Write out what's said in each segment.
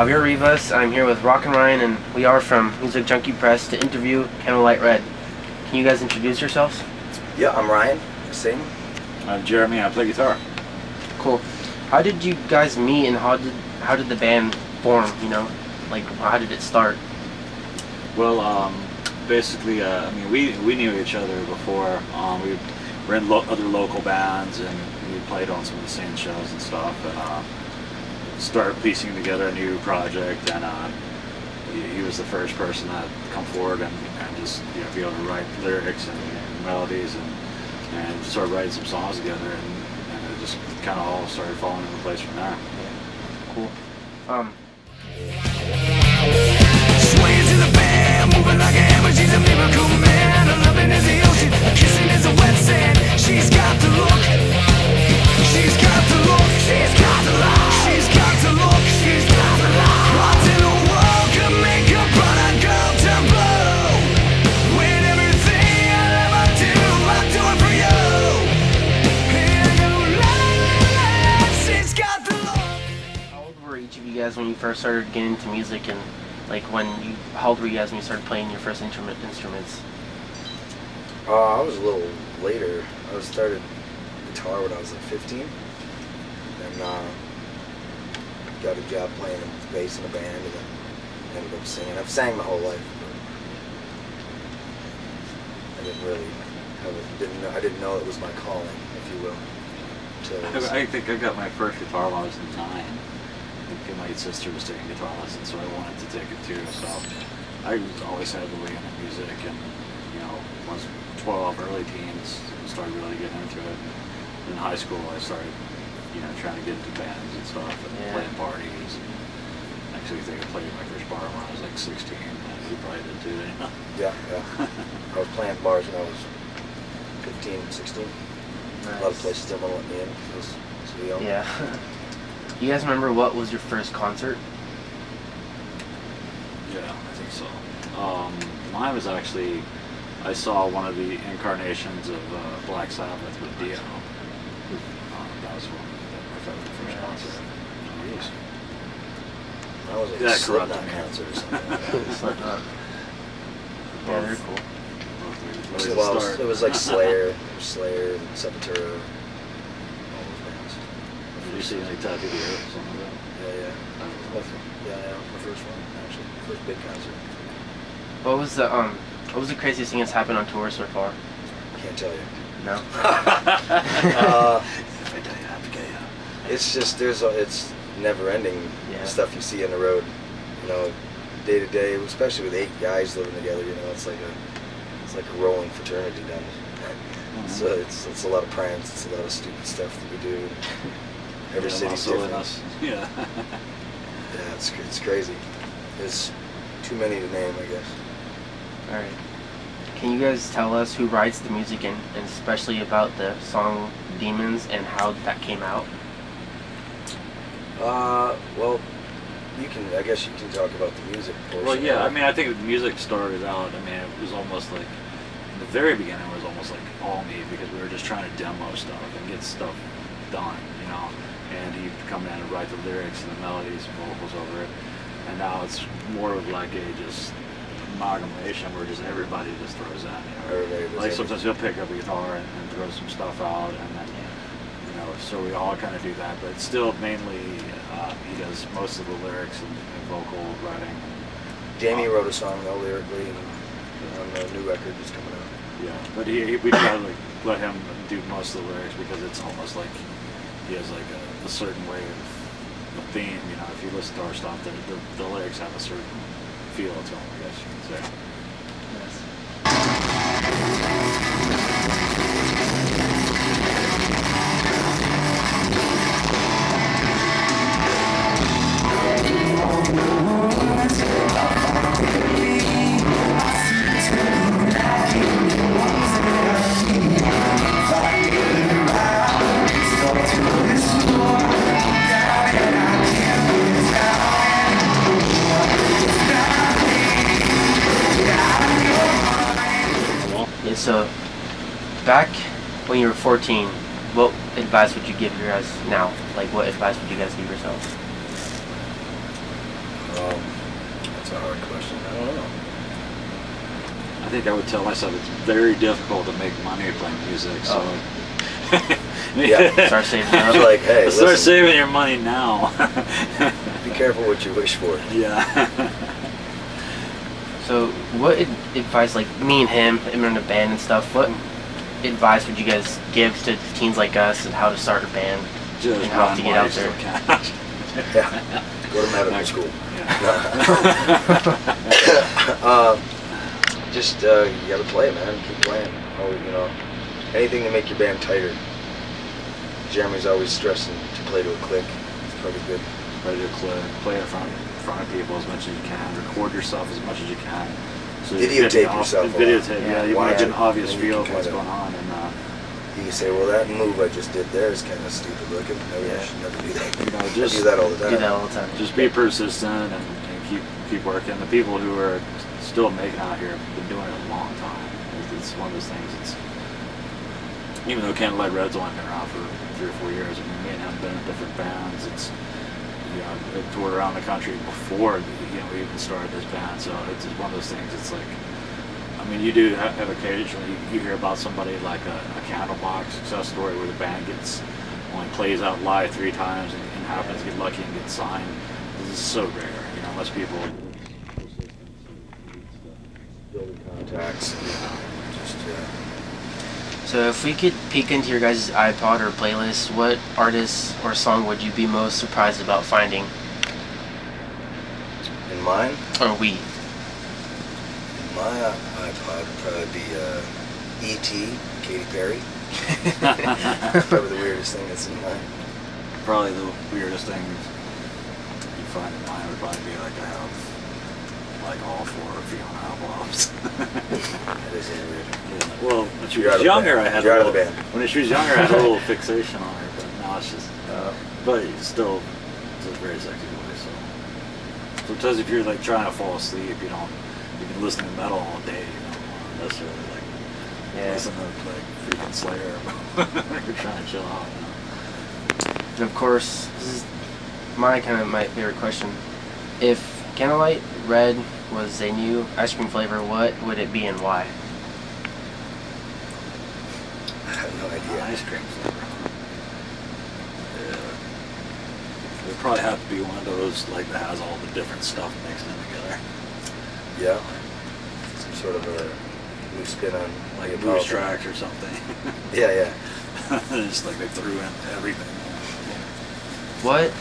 Javier Rivas. I'm here with Rockin Ryan, and we are from Music Junkie Press to interview Candlelight Red. Can you guys introduce yourselves? Yeah, I'm Ryan. I sing. I'm Jeremy. I play guitar. Cool. How did you guys meet, and how did how did the band form? You know, like how did it start? Well, um, basically, uh, I mean, we we knew each other before. Um, we were in lo- other local bands, and we played on some of the same shows and stuff. And uh, started piecing together a new project, and uh, he, he was the first person that come forward and, and just you know be able to write lyrics and, and melodies and and started writing some songs together, and, and it just kind of all started falling into place from there. Cool. Um, when you first started getting into music, and like when you how old were you guys when you started playing your first instrument instruments? Uh, I was a little later. I started guitar when I was like 15. And uh, got a job playing bass in a band and then ended up singing. I've sang my whole life. But I didn't really have it, didn't know, I didn't know it was my calling, if you will. Till I I think I got my first guitar when I was nine. I think my sister was taking guitar lessons, so I wanted to take it too. So I always was always heavily into music, and you know, once 12, early teens, started really getting into it. And In high school, I started, you know, trying to get into bands and stuff, and Yeah. playing parties. And actually, I think I played my first bar when I was like 16. And you probably did too. You? Yeah, yeah. I was playing bars when I was 15, 16. A lot of places didn't want to let me in. I was so young. Yeah. you guys remember what was your first concert? Yeah, I think so. Um, mine was actually, I saw one of the incarnations of uh, Black Sabbath with Dio. Um, that was one of my favorite first concert. Jeez. I was like Yeah, a Slipknot corrupted. concert or something. Slipknot. Yeah, they're cool. Both ways to well, it was- it was like Slayer, Slayer, and Sepultura, all those bands. Did you see any Tattoo the Earth or something like Yeah, yeah. that? Yeah, yeah. My first one, actually. First big concert. What was the um what was the craziest thing that's happened on tour so far? Can't tell you. No. Uh, If I tell you, I have to get you. it's just there's a, it's never ending Yeah. stuff you see on the road. You know, day to day, especially with eight guys living together. You know, it's like a it's like a rolling fraternity down. there. So it's it's a lot of pranks. It's a lot of stupid stuff that we do. Every Yeah, city's muscle different. us. Yeah. Yeah, it's it's crazy. There's too many to name, I guess. All right. Can you guys tell us who writes the music and, and especially about the song Demons and how that came out? Uh, well, you can. I guess you can talk about the music portion. Well, yeah, of I mean, I think the music started out. I mean, it was almost like in the very beginning it was almost like all me because we were just trying to demo stuff and get stuff done, you know. And he'd come in and write the lyrics and the melodies and vocals over it. And now it's more of like a just amalgamation where just everybody just throws in. You know? Like sometimes he'll pick up a guitar and, and throw some stuff out, and then you know, so we all kind of do that. But still, mainly uh, he does most of the lyrics and, and vocal writing. Jamie wrote a song though lyrically and on the new record that's coming out. Yeah, but he, he we try to like let him do most of the lyrics because it's almost like he has like a, a certain way of a theme. You know, if you listen to our stuff, the, the, the lyrics have a certain feel to them. I guess you could say. So back when you were 14, what advice would you give your guys now? Like, what advice would you guys give yourselves? Um, that's a hard question. I don't know. I think I would tell myself it's very difficult to make money playing music. So. Yeah. Start saving up. like, hey, Start listen, saving your money now. be careful what you wish for. yeah. So, what advice, like me and him, him in a band and stuff, what advice would you guys give to teens like us and how to start a band? Just And how to get while out there. Yeah. Go to medical school. Yeah. um, just uh, you gotta play, man. Keep playing. Oh, you know, anything to make your band tighter. Jeremy's always stressing to play to a click. It's probably good. Play to play, play in front, in front of people as much as you can. Record yourself as much as you can. So you Videotape get an off- yourself. Videotape, yeah. You Yeah. want an obvious And feel of what's kinda- going on, and uh, You can say, well, that move I just did there is kind of stupid looking. Maybe I should never do that. you know, I just do that all the time. Do that all the time. just be persistent and, and keep keep working. The people who are still making out here have been doing it a long time. It's, it's one of those things. It's even though Candlelight Red's only been around for three or four years. I mean, me and him have been in different bands. It's you know, toured around the country before you know we even started this band. So it's just one of those things. It's like. I mean, you do have, occasionally you hear about somebody like a, a Candlebox success story where the band gets only plays out live three times and, and happens to get lucky and get signed. This is so rare, you know. Most people. Building contacts. Just, uh, So, if we could peek into your guys' iPod or playlist, what artist or song would you be most surprised about finding? in mine, Or we? In my uh, iPod would probably be uh, E.T., Katy Perry. probably the weirdest thing that's in mine. Probably the weirdest thing you find in mine would probably be like I have like all four Fiona albums. That is really weird. yeah. Well, when she You're out was of the younger, band. I had You're a out of the little, band. when she was younger, I had a little fixation on her, but now it's just. Uh, But it's still, it's a very sexy voice. So sometimes if you're like trying to fall asleep, you don't. You can listen to metal all day. You don't want to necessarily like yeah. listen to like freaking Slayer when you're trying to chill out. You know? And of course, this is my kind of my favorite question. If Candlelight Red was a new ice cream flavor, what would it be and why? I have no idea. Ice cream flavor. Yeah. It would probably have to be one of those like that has all the different stuff mixed in together, Yeah. Some sort of a new spin on like a Neapolitan. moose tracks or something. Yeah, yeah. Just like they threw in everything. What,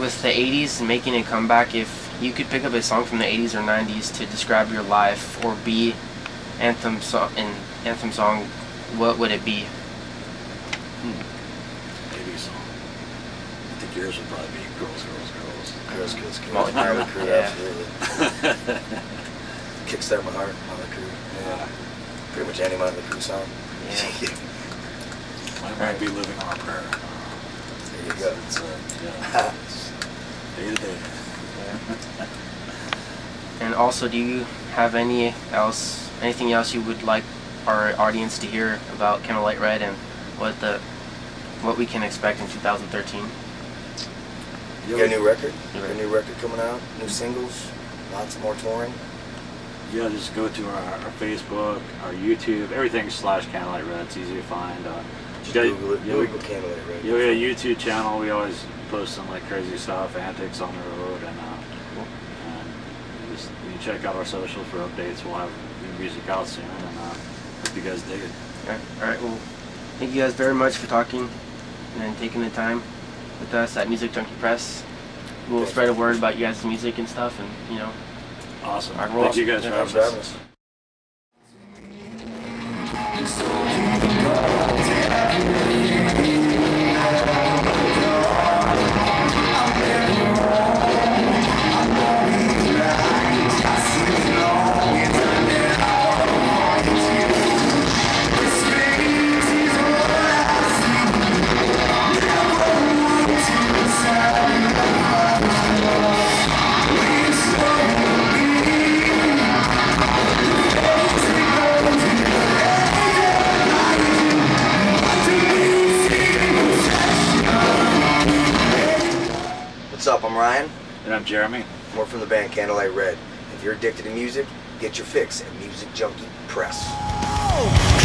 with the 80s and making a comeback, if you could pick up a song from the 80s or 90s to describe your life or be anthem song, an anthem song, what would it be? Hmm. Maybe song. I think yours would probably be Girls, Girls, Girls. Girls, girls, girls. Motley Motley Crue, Crue, yeah. absolutely. Kickstart my heart, Motley Crue. Yeah. Pretty much any Motley Crue song. Yeah. Mine might be living on a prayer. there you go. It's, uh, yeah, it's day to day. And also, do you have any else, anything else you would like our audience to hear about Candlelight Red and what the, what we can expect in 2013? You got a new record? New Got a record. new record coming out? New singles? Lots more touring? Yeah, just go to our, our Facebook, our YouTube, everything slash Candlelight Red. It's easy to find. Uh, Just yeah, Google it. yeah, Google we- Candlelight Red. Yeah, we have a YouTube channel. We always post some like crazy stuff, antics on the road, and, uh, and you just you check out our socials for updates. We'll have new music out soon, and uh, hope you guys dig it. Alright, alright, well, thank you guys very much for talking and taking the time with us at Music Junkie Press. We'll Thanks. spread a word about you guys' music and stuff, and you know, Awesome. Rock Thank you guys for having us. Jeremy. More from the band Candlelight Red. If you're addicted to music, get your fix at Music Junkie Press. Oh,